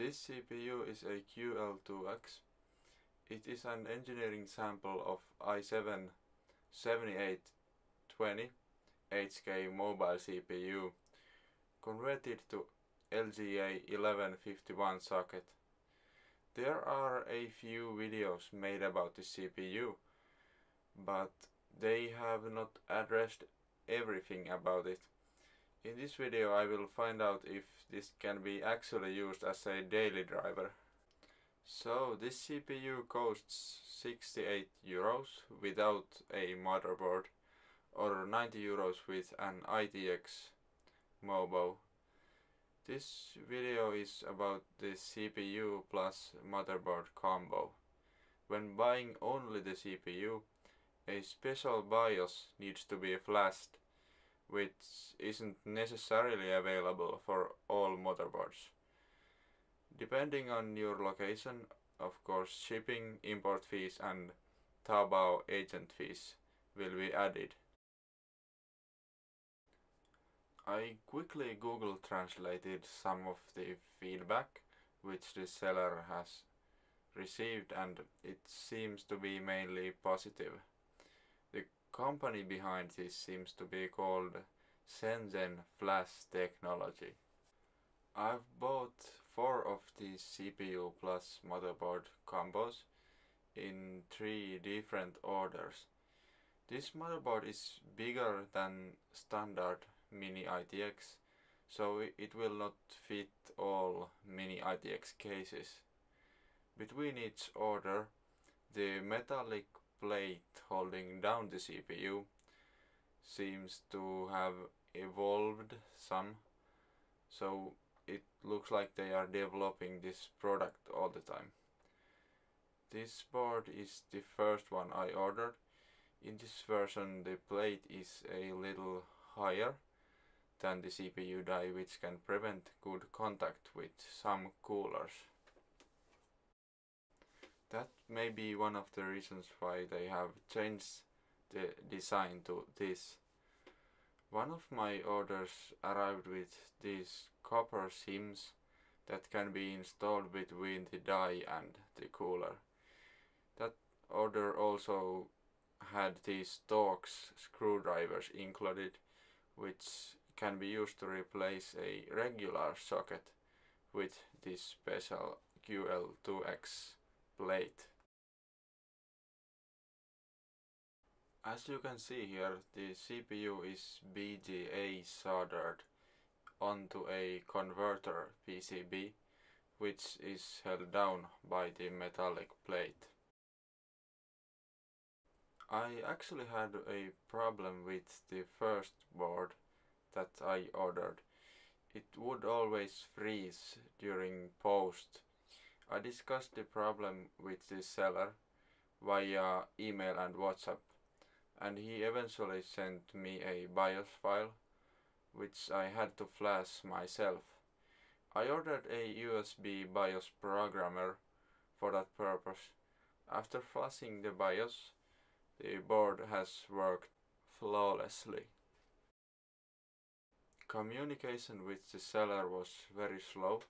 This CPU is a QL2X. It is an engineering sample of i7 7820 HK mobile CPU converted to LGA 1151 socket. There are a few videos made about the CPU, but they have not addressed everything about it. In this video I will find out if this can be actually used as a daily driver. So this CPU costs 68 euros without a motherboard or 90 euros with an ITX Mobo. This video is about the CPU plus motherboard combo. When buying only the CPU, a special BIOS needs to be flashed which isn't necessarily available for all motherboards. Depending on your location, of course, shipping, import fees and Taobao agent fees will be added. I quickly Google translated some of the feedback which the seller has received and it seems to be mainly positive company behind this seems to be called Shenzhen Flash Technology. I've bought four of these CPU plus motherboard combos in three different orders. This motherboard is bigger than standard mini ITX, so it will not fit all mini ITX cases. Between each order, the metallic plate holding down the CPU seems to have evolved some so it looks like they are developing this product all the time. This board is the first one I ordered. In this version the plate is a little higher than the CPU die which can prevent good contact with some coolers. That may be one of the reasons why they have changed the design to this. One of my orders arrived with these copper shims that can be installed between the die and the cooler. That order also had these Torx screwdrivers included which can be used to replace a regular socket with this special QL2X plate. As you can see here, the CPU is BGA soldered onto a converter PCB which is held down by the metallic plate. I actually had a problem with the first board that I ordered. It would always freeze during post I discussed the problem with the seller via email and WhatsApp and he eventually sent me a BIOS file which I had to flash myself. I ordered a USB BIOS programmer for that purpose. After flashing the BIOS, the board has worked flawlessly. Communication with the seller was very slow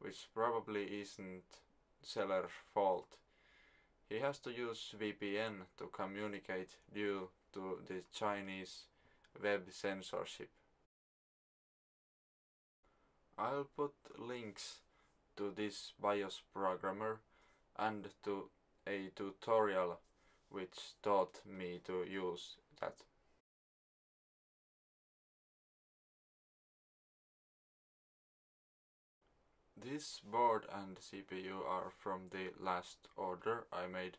which probably isn't seller's fault. He has to use VPN to communicate due to the Chinese web censorship. I'll put links to this BIOS programmer and to a tutorial which taught me to use that. This board and CPU are from the last order I made.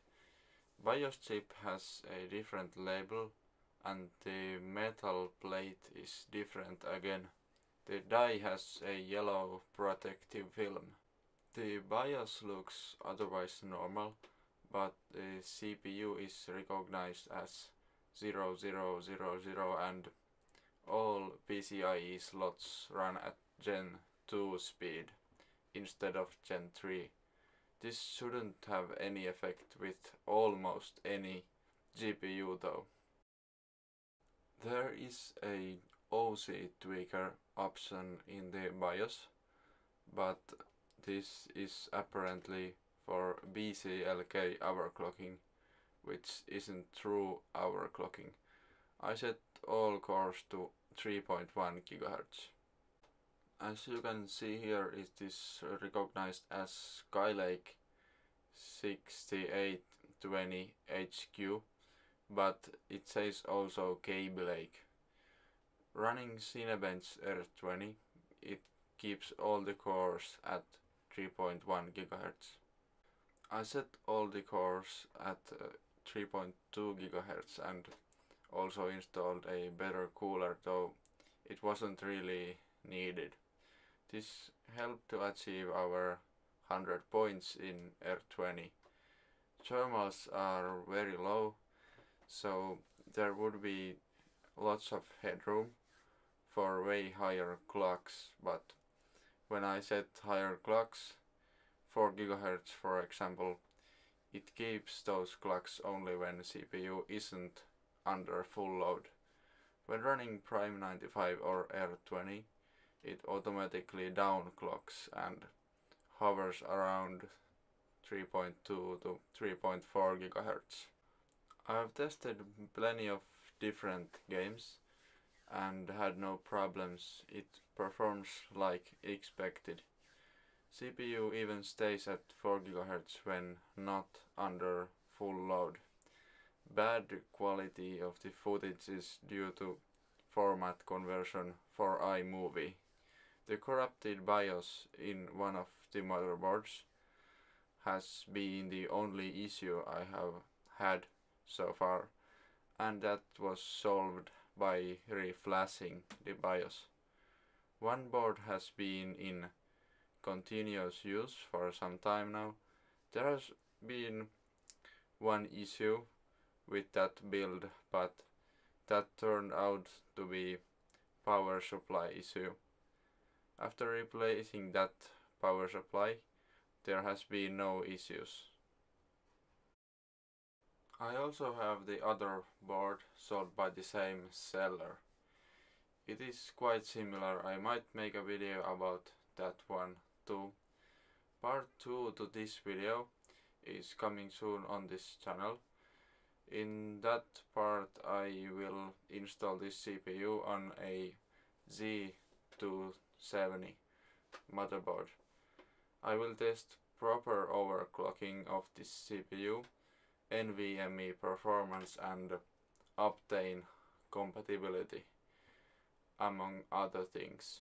BIOS chip has a different label and the metal plate is different again. The die has a yellow protective film. The BIOS looks otherwise normal, but the CPU is recognized as 0000 and all PCIe slots run at Gen 2 speed instead of Gen 3. This shouldn't have any effect with almost any GPU though. There is a OC tweaker option in the BIOS, but this is apparently for BCLK overclocking, which isn't true overclocking. I set all cores to 3.1 GHz. As you can see here it is recognized as Skylake 6820 HQ but it says also Kaby Lake. Running Cinebench R20 it keeps all the cores at 3.1 GHz. I set all the cores at uh, 3.2 GHz and also installed a better cooler though it wasn't really needed. This helped to achieve our 100 points in R20. Thermals are very low so there would be lots of headroom for way higher clocks but when I set higher clocks 4 GHz for example it keeps those clocks only when CPU isn't under full load. When running Prime 95 or R20 it automatically down clocks and hovers around 3.2 to 3.4 gigahertz. I've tested plenty of different games and had no problems. It performs like expected. CPU even stays at 4 GHz when not under full load. Bad quality of the footage is due to format conversion for iMovie. The corrupted BIOS in one of the motherboards has been the only issue I have had so far and that was solved by reflashing the BIOS. One board has been in continuous use for some time now. There has been one issue with that build but that turned out to be power supply issue. After replacing that power supply there has been no issues. I also have the other board sold by the same seller. It is quite similar, I might make a video about that one too. Part 2 to this video is coming soon on this channel. In that part I will install this CPU on a Z270 motherboard. I will test proper overclocking of this CPU NVMe performance and Optane compatibility among other things.